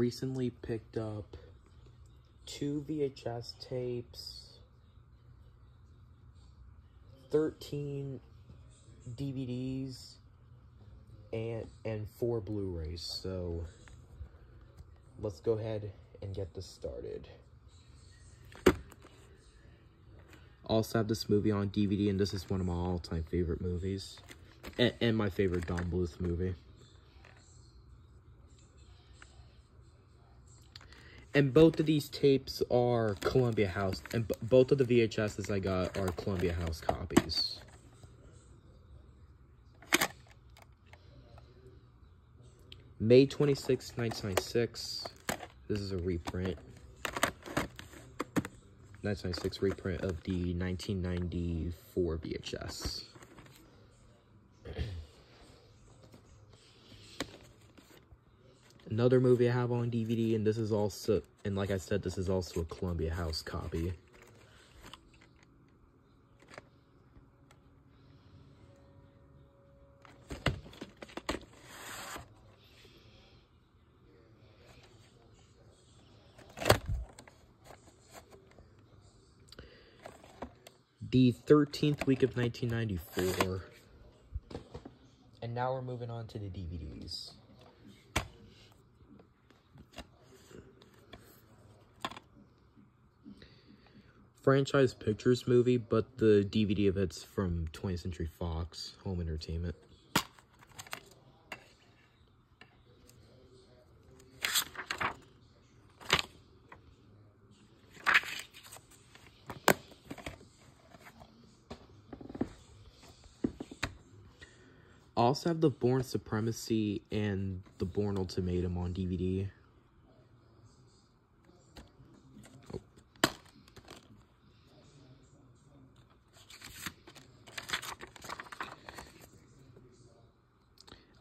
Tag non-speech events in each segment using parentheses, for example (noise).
recently picked up two VHS tapes, 13 DVDs, and, and four Blu-rays. So let's go ahead and get this started. Also have this movie on DVD, and this is one of my all-time favorite movies. And, and my favorite Don Bluth movie. And both of these tapes are Columbia House, and both of the VHSs I got are Columbia House copies. May 26, 1996. This is a reprint. 1996 reprint of the 1994 VHS. (clears throat) Another movie I have on DVD, and this is also, and like I said, this is also a Columbia House copy. the 13th week of 1994. And now we're moving on to the DVDs. Franchise Pictures movie, but the DVD of it's from 20th Century Fox Home Entertainment. also have the Bourne Supremacy and the Bourne Ultimatum on DVD.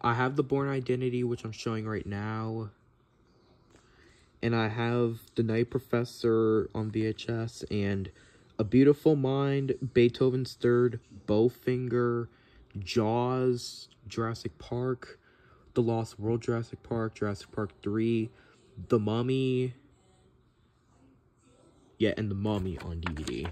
I have the Bourne Identity, which I'm showing right now. And I have The Nutty Professor on VHS and A Beautiful Mind, Beethoven's Third, Bowfinger, Jaws, Jurassic Park, The Lost World Jurassic Park, Jurassic Park 3, The Mummy, yeah, and The Mummy on DVD.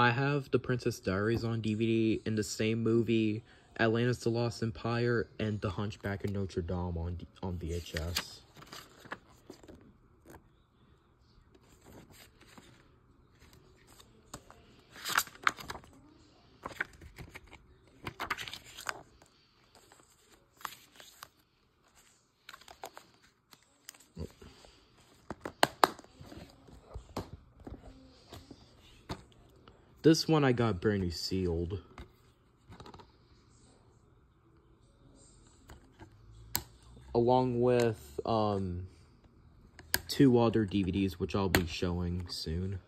I have The Princess Diaries on DVD in the same movie, Atlantis the Lost Empire, and The Hunchback of Notre Dame on, on VHS. This one I got brand new sealed. Along with um, two other DVDs, which I'll be showing soon.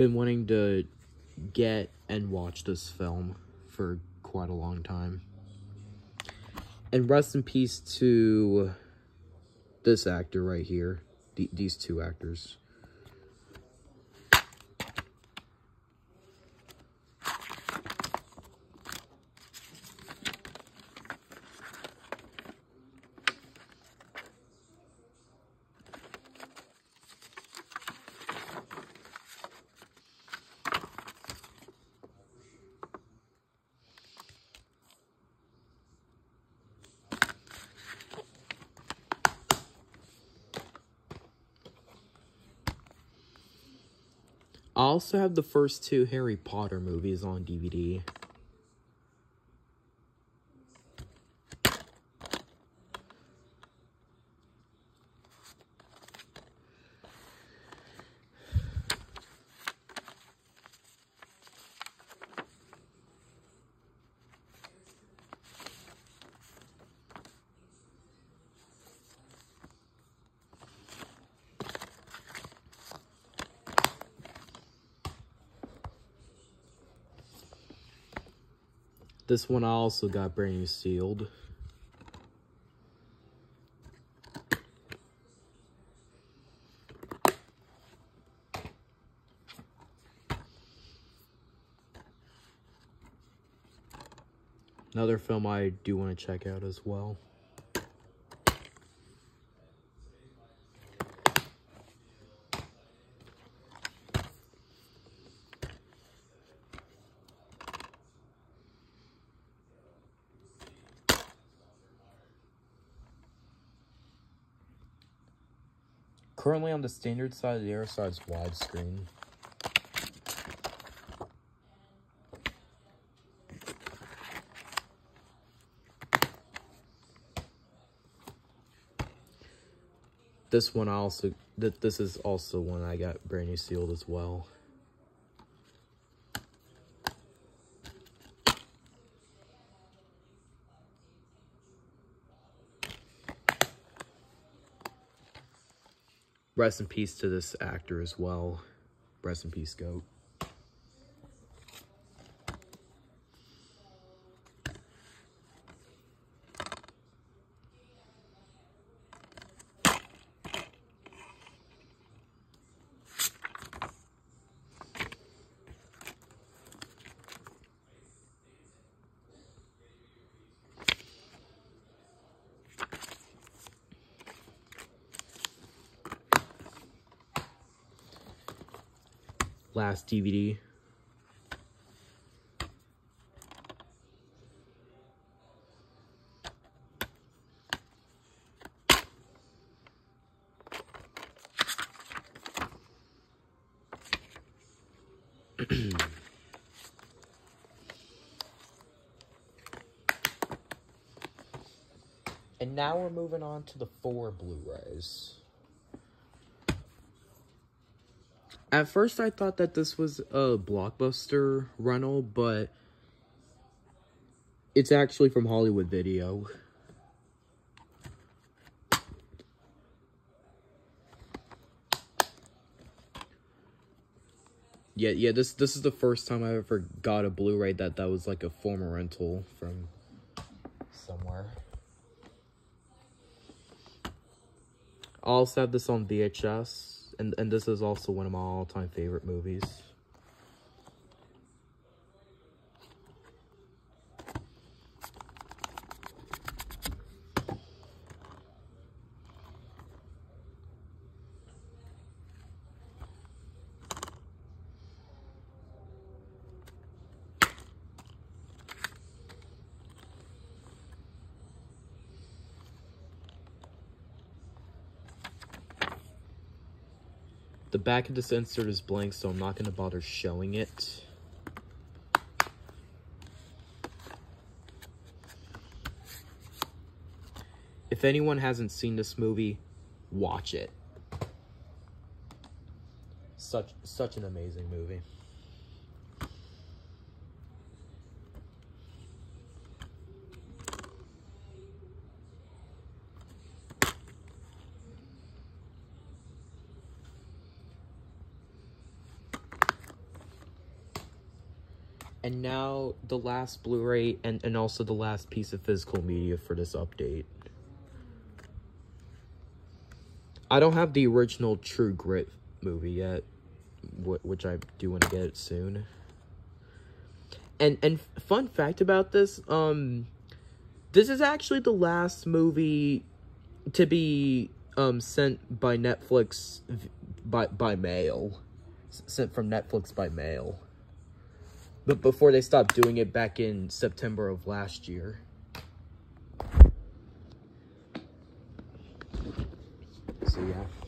Been wanting to get and watch this film for quite a long time. And rest in peace to this actor right here. D these two actors. I also have the first two Harry Potter movies on DVD. This one I also got brand new sealed. Another film I do want to check out as well. Currently on the standard side, the other side's widescreen. This one I also, th this is also one I got brand new sealed as well. Rest in peace to this actor as well. Rest in peace, GOAT. Last DVD. and now we're moving on to the four Blu-rays. At first, I thought that this was a Blockbuster rental, but it's actually from Hollywood Video. Yeah, yeah, this this is the first time I ever got a Blu-ray that that was like a former rental from somewhere. I also have this on VHS and and this is also one of my all-time favorite movies. The back of this insert is blank, so I'm not going to bother showing it. If anyone hasn't seen this movie, watch it. Such such an amazing movie. And now the last Blu-ray and, and also the last piece of physical media for this update. I don't have the original True Grit movie yet, which I do want to get soon. And and fun fact about this, um, this is actually the last movie to be um sent by Netflix by by mail, sent from Netflix by mail. But before they stopped doing it back in September of last year. So yeah.